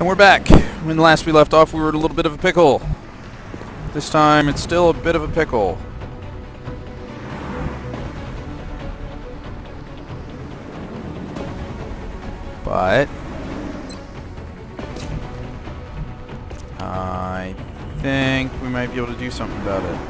And we're back. When last we left off, we were a little bit of a pickle. This time, it's still a bit of a pickle. But... I think we might be able to do something about it.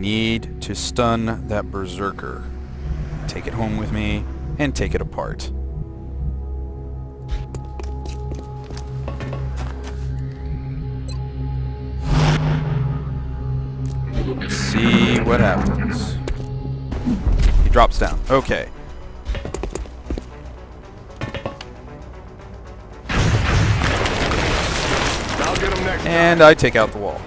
Need to stun that berserker. Take it home with me and take it apart. Let's see what happens. He drops down. Okay. I'll get him next And I take out the wall.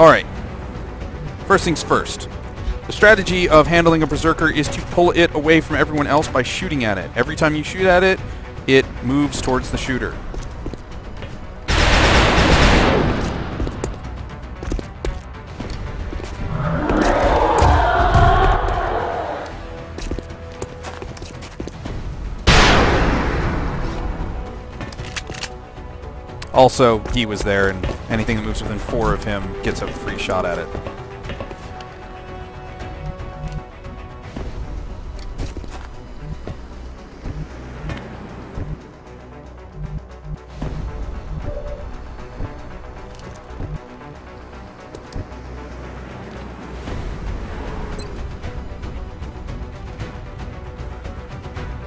Alright. First things first. The strategy of handling a Berserker is to pull it away from everyone else by shooting at it. Every time you shoot at it, it moves towards the shooter. Also, he was there, and anything that moves within four of him gets a free shot at it.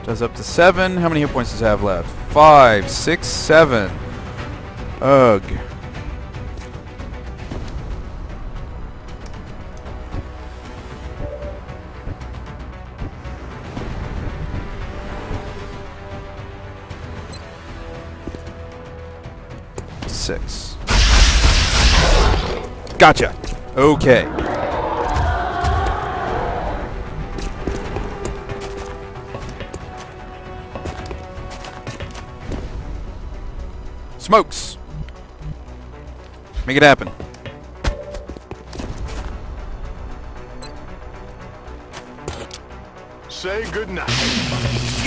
Does up to seven. How many hit points does it have left? Five, six, seven. Ugh. Six. Gotcha. Okay. Smokes. Make it happen. Say goodnight.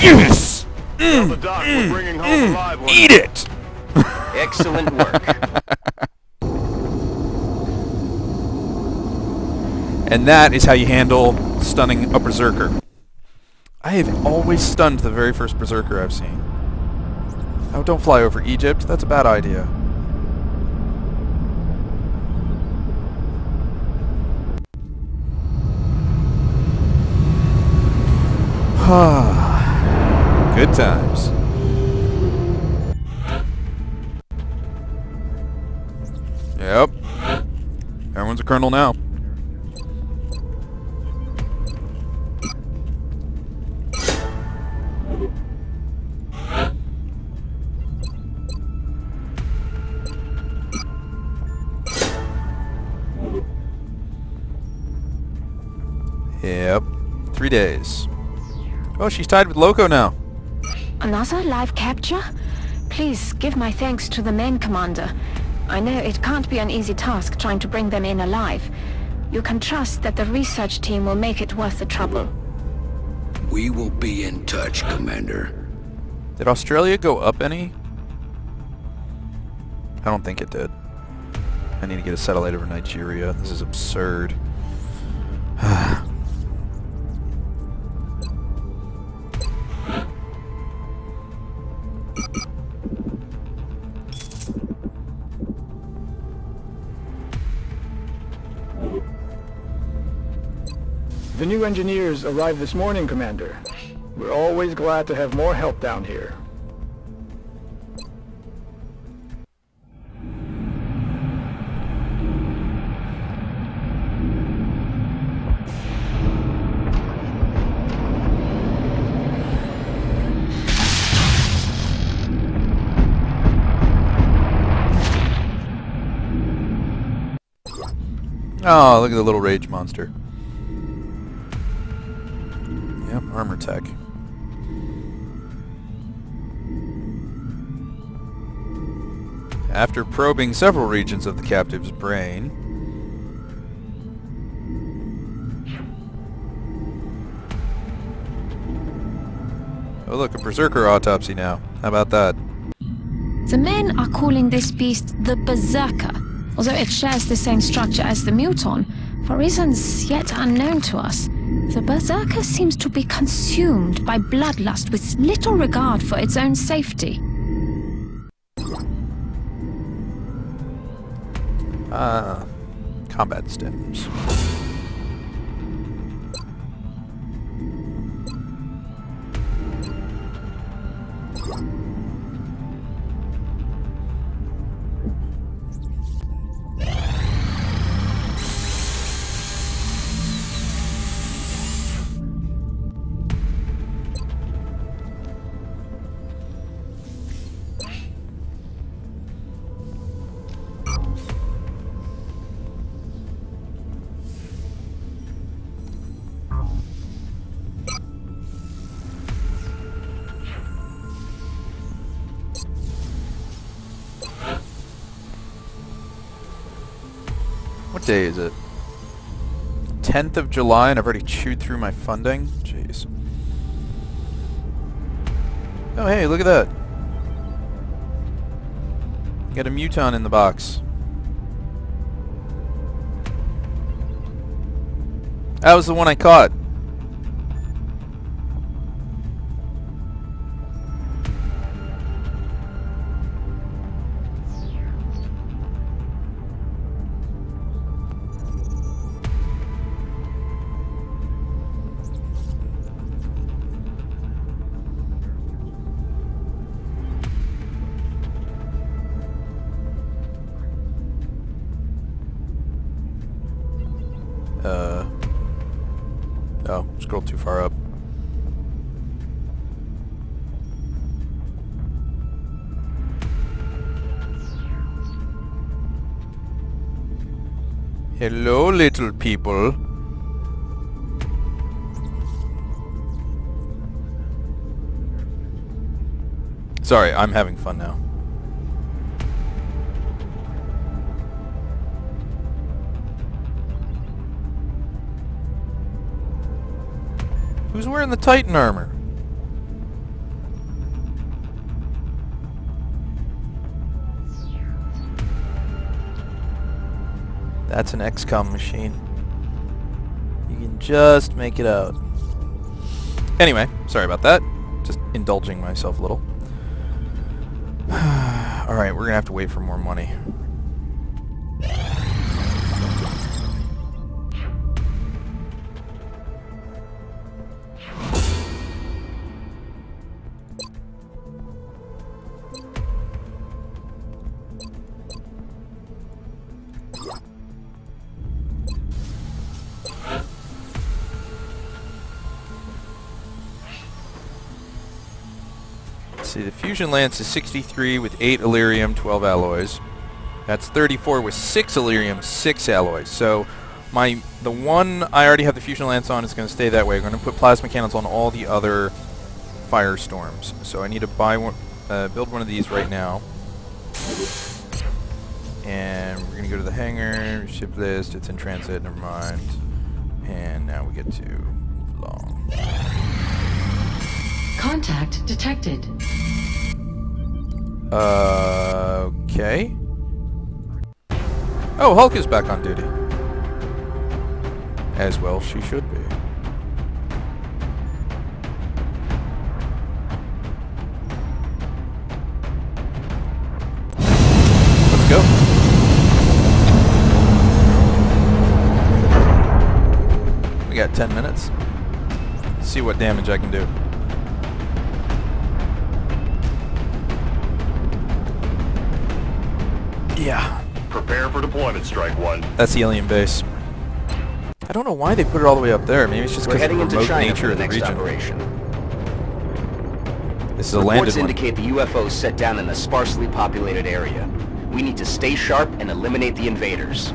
Yes! Tell mm. the doc we're mm. bringing home mm. alive one. Eat it! Excellent work. And that is how you handle stunning a berserker. I have always stunned the very first berserker I've seen. Oh, don't fly over Egypt. That's a bad idea. Good times. Yep. Everyone's a colonel now. Yep. Three days. Oh, she's tied with Loco now. Another live capture? Please give my thanks to the main commander. I know it can't be an easy task trying to bring them in alive. You can trust that the research team will make it worth the trouble. We will be in touch, Commander. Did Australia go up any? I don't think it did. I need to get a satellite over Nigeria. This is absurd. engineers arrived this morning, Commander. We're always glad to have more help down here. Oh, look at the little rage monster. Armor tech. After probing several regions of the captive's brain, Oh look, a berserker autopsy now. How about that? The men are calling this beast the Berserker, although it shares the same structure as the Muton. For reasons yet unknown to us, the Berserker seems to be consumed by bloodlust with little regard for its own safety. Ah, combat stims. Day is it? 10th of July and I've already chewed through my funding? Jeez. Oh hey, look at that. Got a Muton in the box. That was the one I caught. Uh. Oh, scroll too far up. Hello, little people. Sorry, I'm having fun now. Who's wearing the Titan armor? That's an XCOM machine. You can just make it out. Anyway, sorry about that. Just indulging myself a little. Alright, we're gonna have to wait for more money. See, the Fusion Lance is 63 with 8 Elerium, 12 alloys. That's 34 with 6 Elerium, 6 alloys. So my the one I already have the Fusion Lance on is going to stay that way. I'm going to put Plasma Cannons on all the other Firestorms. So I need to buy one, uh, build one of these right now. And we're going to go to the hangar, ship list, it's in transit, never mind. And now we get to along. Contact detected. Okay. Oh, Hulk is back on duty. As well she should be. Let's go. We got 10 minutes. Let's see what damage I can do. Yeah, Prepare for deployment, Strike One. that's the alien base. I don't know why they put it all the way up there. Maybe it's just because of heading the into remote China nature for the of the next region. operation. This is a landed Reports one. indicate the UFO set down in a sparsely populated area. We need to stay sharp and eliminate the invaders.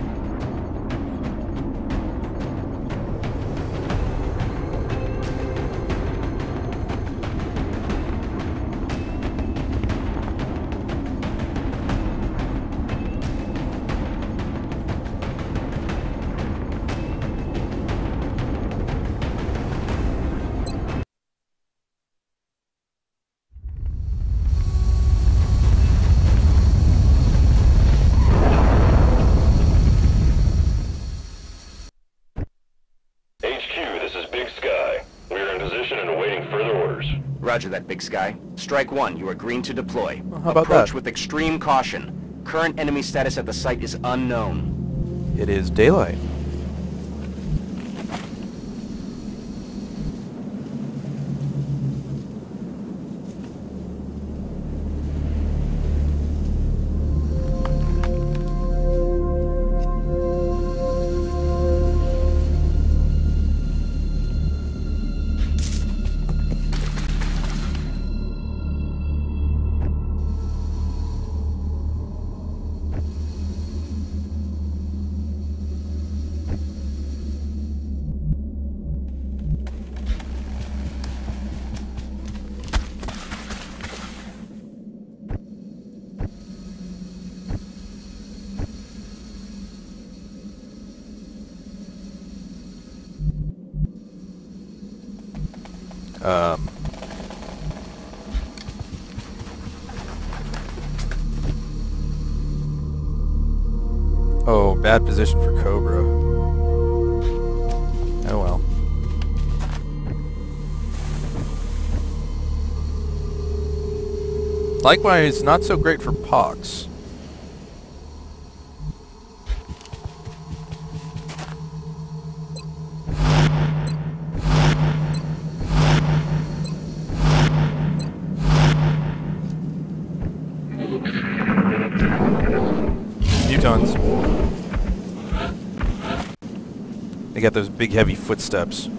Roger that, Big Sky. Strike one, you are green to deploy. Well, how about Approach that? with extreme caution. Current enemy status at the site is unknown. It is daylight. Oh, bad position for Cobra. Oh well. Likewise, not so great for Pox. They got those big heavy footsteps.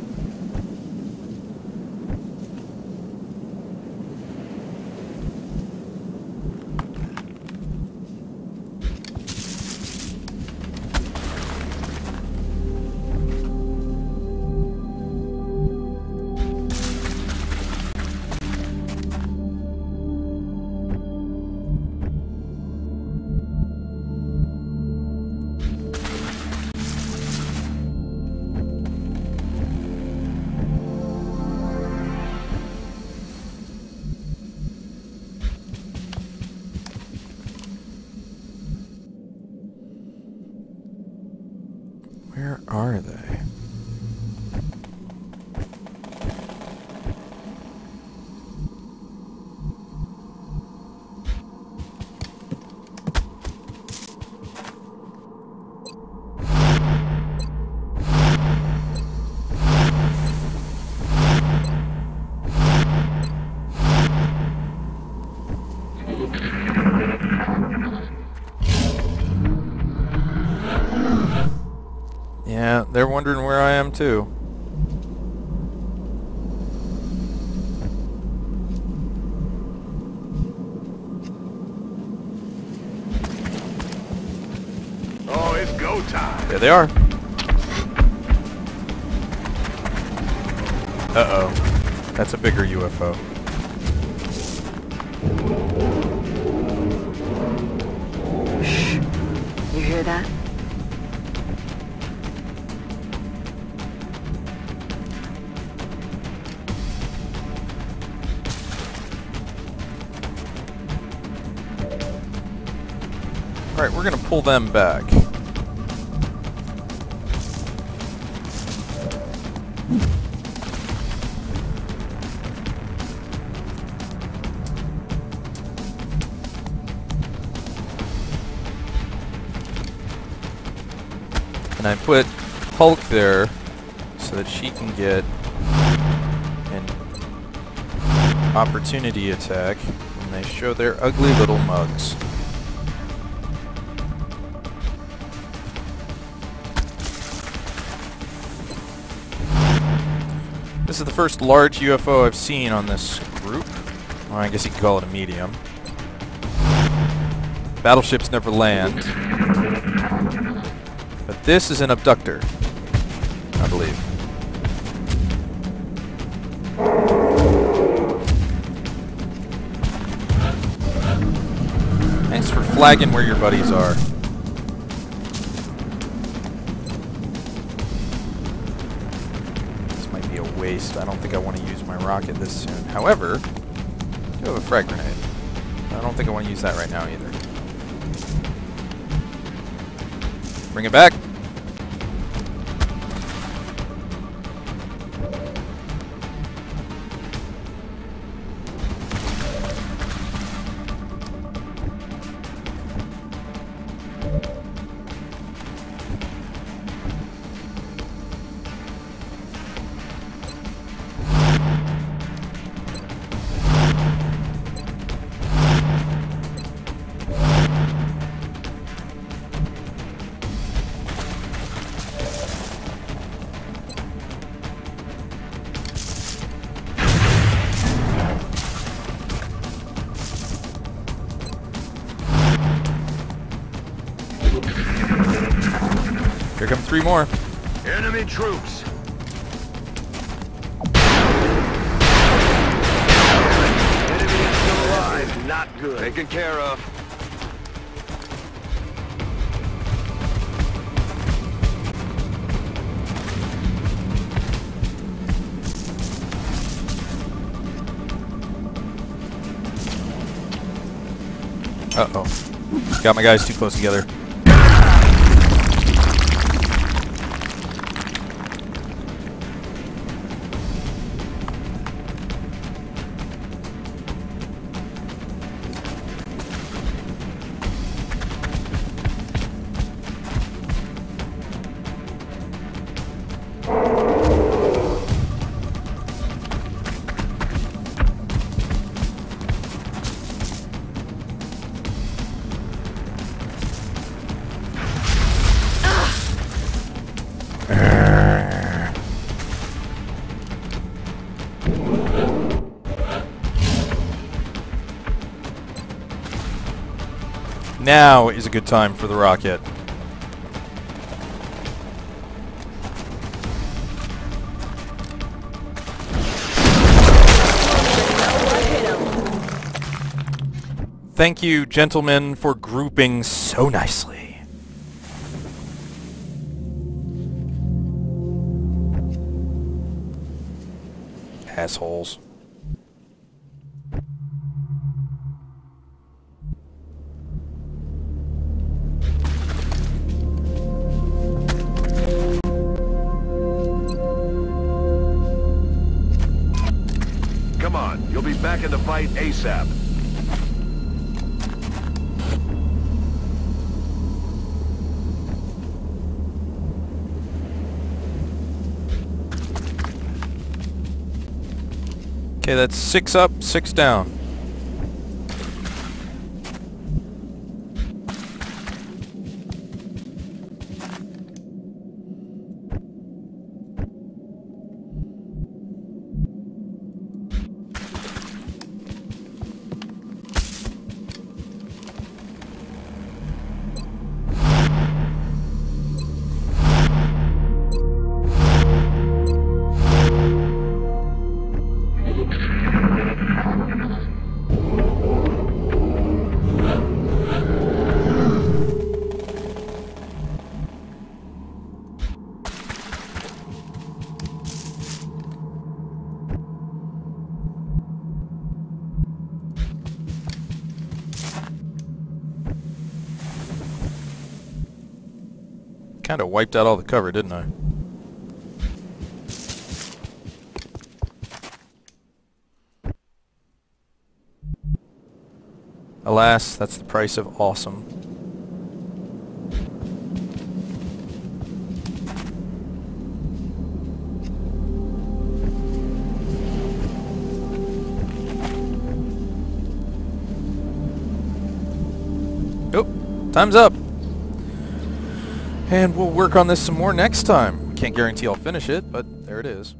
Are they? Wondering where I am too. Oh, it's go time. There they are. Uh-oh. That's a bigger UFO. You hear that? Alright, we're gonna pull them back. And I put Hulk there so that she can get an opportunity attack when they show their ugly little mugs. This is the first large UFO I've seen on this group. Well, I guess you could call it a medium. Battleships never land. But this is an abductor, I believe. Thanks for flagging where your buddies are. Think I want to use my rocket this soon. However, I do have a frag grenade. I don't think I want to use that right now either. Bring it back. Three more. Enemy troops. Enemy is still alive. Not good. Taken care of. Uh-oh. Got my guys too close together. Now is a good time for the rocket. Thank you, gentlemen, for grouping so nicely. Assholes. The fight ASAP. Okay, that's six up, six down. Kind of wiped out all the cover, didn't I? Alas, that's the price of awesome. Oh, time's up. And we'll work on this some more next time. Can't guarantee I'll finish it, but there it is.